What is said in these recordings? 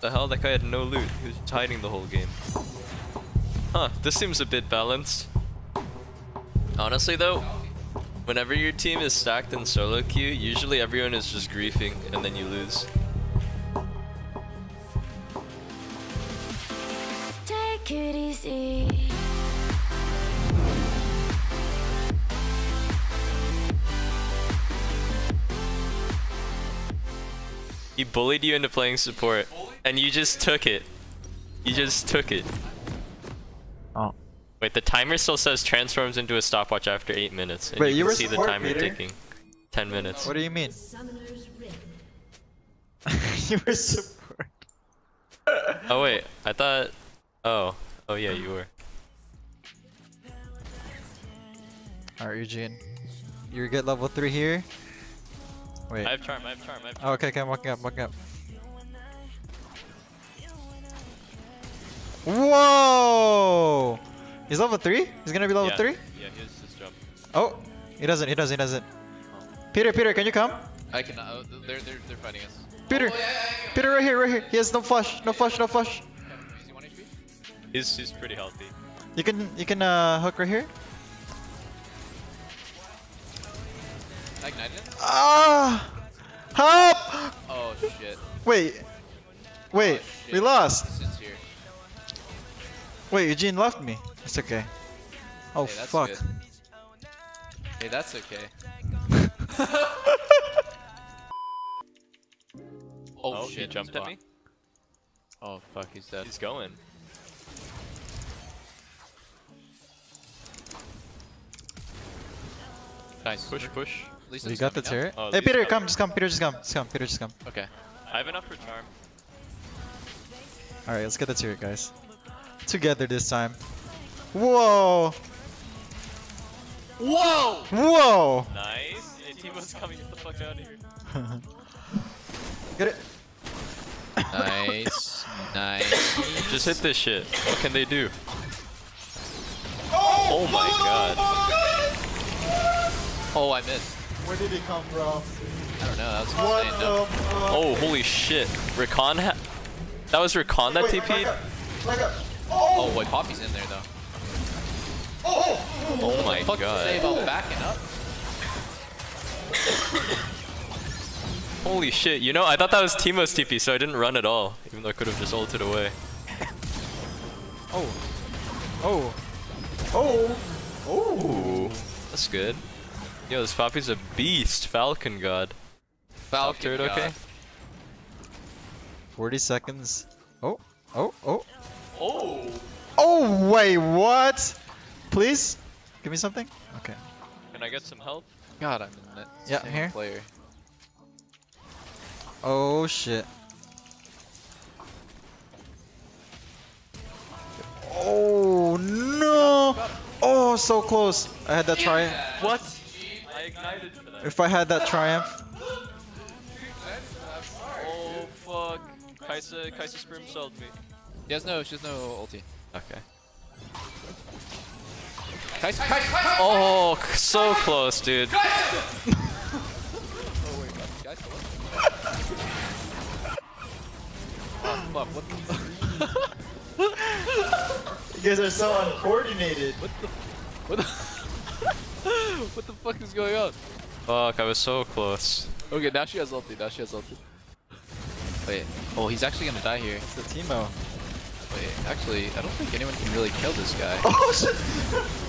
The hell? That guy had no loot. He was just hiding the whole game. Huh, this seems a bit balanced. Honestly though, whenever your team is stacked in solo queue, usually everyone is just griefing and then you lose. Take it easy. He bullied you into playing support, and you just took it. You just took it. Oh. Wait, the timer still says transforms into a stopwatch after 8 minutes. And Wait, you, you can were see the support, timer Peter? ticking. 10 minutes. What do you mean? you were support. Oh wait, I thought... Oh. Oh yeah, you were. Alright, Eugene. You're get level 3 here? Wait. I have charm, I have charm, I have charm. Oh, okay, okay, I'm walking up, walking up. Whoa! He's level 3? He's gonna be level yeah. 3? Yeah, here's this jump. Oh! He doesn't, he doesn't, he doesn't. Peter, Peter, can you come? I can. Uh, they're they're they're fighting us. Peter! Peter, right here, right here. He has no flash, no flash, no flash. Is he one HP? He's, he's pretty healthy. You can, you can uh, hook right here. I ignited him. Ah! Help! Oh shit. Wait. Wait, Oh, we lost. Since here. Wait, Eugene left me. It's okay. Oh Hey, fuck. good. Hey, that's okay. Oh, Oh, shit. he jumped at me? Oh fuck, he's dead. He's going. Nice. Push, push. At You got the turret? Oh, hey these Peter, come, just come, Peter, just come, just come, Peter, just come. Okay. I have enough for charm. Alright, let's get the turret, guys. Together this time. Whoa! Whoa! Whoa! Nice. Hey, Teemo's coming. Get the fuck out of here. get it? Nice. nice. Just hit this shit. What can they do? Oh, oh my god. Oh, I missed. Where did he come from? I don't know. That was What insane. the fuck? Oh, holy shit. Recon ha- That was Recon that TP'd? Oh, wait, Poppy's in there though. Oh oh my Fuck you say god. about backing up? Holy shit. You know, I thought that was Teemo's TP, so I didn't run at all. Even though I could have just ulted away. Oh. Oh. Oh. Oh. That's good. Yo, this Poppy's a beast. Falcon god. Falcon. turret God. okay? 40 seconds. Oh. Oh. Oh. Oh! Oh, wait, what? Please? Give me something? Okay. Can I get some help? God, I'm in it. Yeah, same here. player. Oh, shit. Oh, no! Oh, so close. I had that triumph. What? I ignited for that. If I had that triumph. Oh fuck. Kaisa, Kaisa Sprim sold me. She has no, she has no ulti. Okay. Kais, Kais, Kais! Oh, c- so close, dude. Oh wait, guys, what? oh fuck, what the You guys are so uncoordinated. What the What the What the fuck is going on? Fuck, I was so close. Okay, now she has ulti, now she has ulti. Wait, oh he's actually gonna die here. It's the Teemo. Wait, actually, I don't think anyone can really kill this guy. Oh, shit!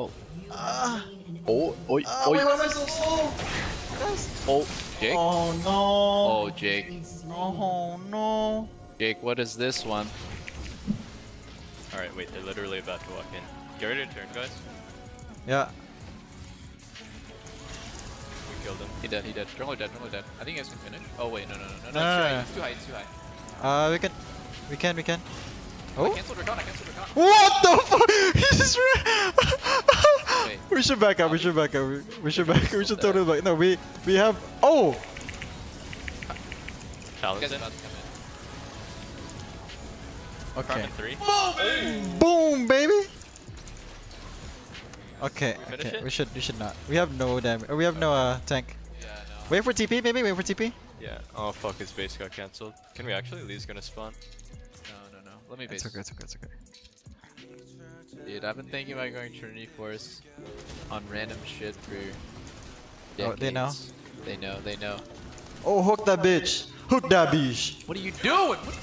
Oh. Ah, Oh, oi, ah, wait, why am I so slow? Guys. Oh, Jake? Oh, no. Oh, Jake. Oh, no. Jake, what is this one? Alright, wait, they're literally about to walk in. Get ready to turn, guys. Yeah. We killed him. He dead, he dead. Jungler dead, jungler dead. I think you guys can finish. Oh wait, no, no, no, no, no, No, no, it's, too no. high, it's too high, it's too high. Uh, we can. We can, we can. I Oh. canceled Recon, I canceled Recon. What the fuck? He just ran. We should back up. We should back up. we- We should back. up, We should totally back. No, we we have. Oh. Challenge guys are in. about to come in. Okay. 3. Boom, baby. Okay. We Okay. it? We should. We should not. We have no damage. We have no uh tank. Yeah, no. Wait for TP, maybe. Wait for TP. Yeah. Oh fuck, his base got cancelled. Can we actually? Lee's gonna spawn. Let me base. It's okay. It's okay. It's okay. Dude, I've been thinking about going Trinity Force on random shit for Oh, they know? They know, they know. Oh, hook that bitch. Hook that bitch. What are you doing? What?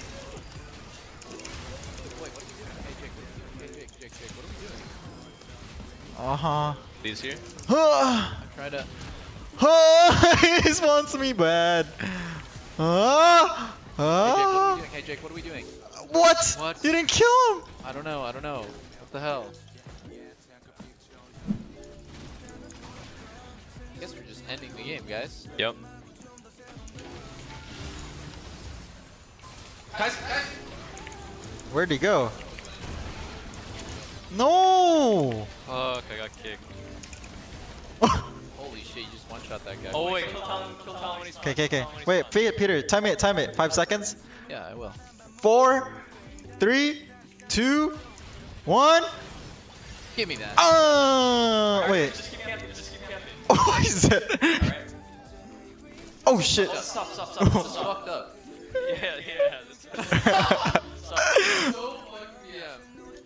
Are you doing? Hey, Jake, what are you doing? Hey, Jake, Jake, Jake, what are we doing? Uh huh. He's here. I'm trying to. ah, he wants me bad. Ah, Hey, Jake, what are we doing? Hey, Jake, what are we doing? What? What? You didn't kill him. I don't know, I don't know. What the hell? Guess we're just ending the game, guys. Yep. Guys Where'd he go? No. Fuck, I got kicked. Holy shit, you just one-shot that guy. Oh wait, kill Tom. Kill Tom when he's. Okay, okay, okay. Wait, Pe- Peter, time it, time it. Five seconds. Yeah, I will. Four, three, two, one. Give me that. Uh, wait. Just keep camping. Just keep camping. What is that? Oh, oh shit. Stop, stop, stop. This is fucked up. yeah, yeah. That's So fucked yeah.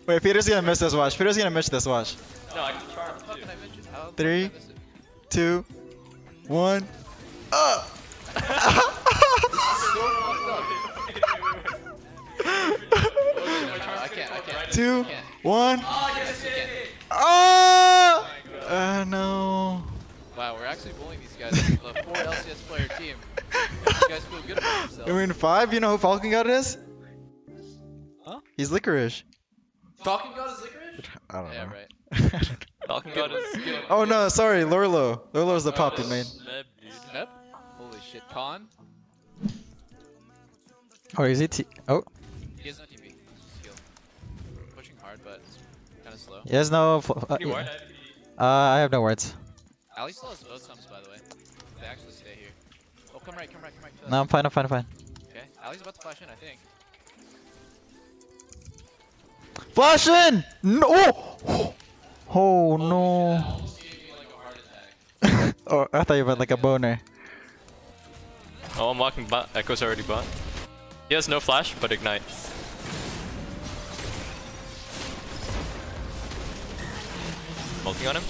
Wait, Peter's gonna miss this watch. Peter's gonna miss this watch. no, I can charm How too. can I mention? How the fuck Three. did I miss it? Two, one. Uh. So fucked up. No, I can't, I can't. Two, I can't. one. Oh, yes, I can't. Ah! Uh, no. Wow, we're actually bullying these guys. the four LCS player team. You guys feel good about yourselves. I mean, five. You know who Falcon God is? Huh? He's licorice. Falcon God is licorice? I don't Yeah, know. right. Falcon God is. Oh no, sorry, Lorlo. Lorlo's the pop dude, man. Meb, dude. Mep? Holy shit. Con? Oh, is he? T- oh, hard, but it's kind of slow. he has no. fl- Uh, yeah. are? uh, I have no words. Ali still has both sums, by the way. They actually stay here. Oh, come right, come right, come right. to No. I'm fine. I'm fine. I'm fine. Okay. Ali's about to flash in, I think. Flash in! No! Oh, oh no. Almost gave me like a heart attack. oh, I thought you meant like a boner. Oh, I'm walking bot. Ekko's already bot. He has no flash, but ignite. Mulking on him.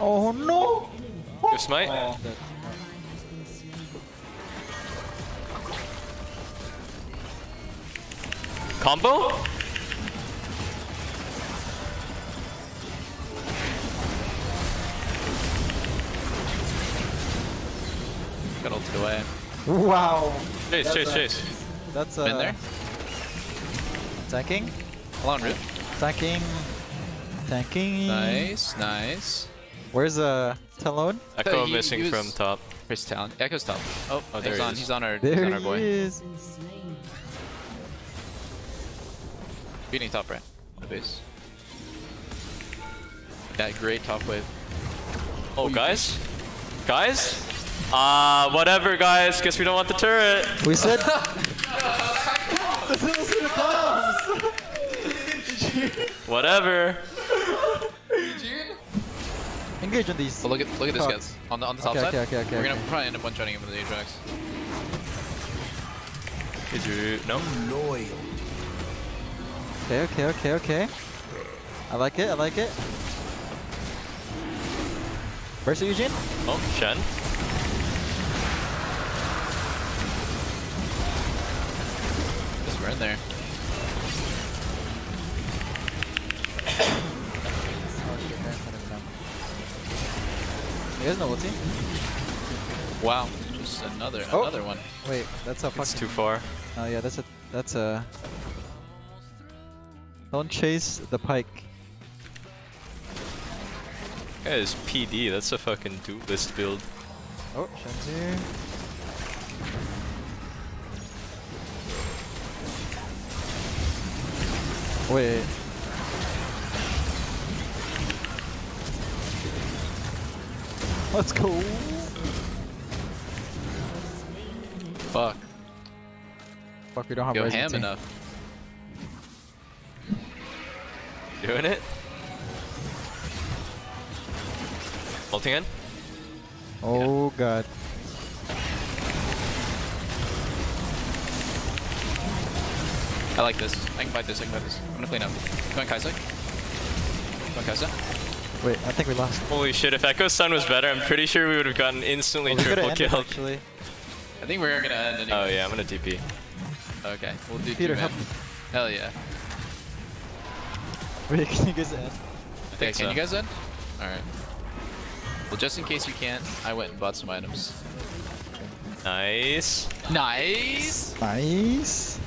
Oh no! Go smite. Oh, Combo? Got ulted away. Wow. Chase, chase, chase. That's uh. Been there? Tanking. Alone root. Tanking. Tanking. Nice, nice. Where's uh Talon? Ekko he- missing he from top. Chris Talon. Ekko's top. Oh, Oh, there he's he on. is. He's on our. he's There on our he boy. is. Beating top right. The base. That great top wave. Oh, guys? Guys? Ah, whatever, guys. Guess we don't want the turret. We said. Whatever. Engage on these. But look at look at this guys on the on the top Okay, side. okay, okay, okay, We're gonna okay. probably end up one shotting him with the Ajax. Did you? No? Okay, okay, okay, okay. I like it. I like it. Where's the Eugene? Oh, Shen. In there. Shit, man, I don't even know. You guys know ulti? Wow, just another Oh. another one. Wait, that's a It's too far. Oh yeah, that's a that's a. Don't chase the pike. Guys, PD. That's a fucking duelist build. Oh, Shen's Wait. Let's go. Fuck. Fuck, we don't have Go ham team. enough. doing it. Ulting in. Oh god. I like this. I can fight this. I can fight this. I'm gonna clean up. Come on, Kaisa. Come on, Kaisa. Wait, I think we lost. Holy shit, if Echo Sun was better, I'm pretty sure we would have gotten instantly we could've triple ended, killed. actually. I think we're gonna end anyway. Oh yeah, I'm gonna TP. Okay, we'll do Peter, two help man. Hell yeah. Wait, can you guys end? Okay, think can so. you guys end? Alright. Well, just in case you can't, I went and bought some items. Nice. Nice! Nice.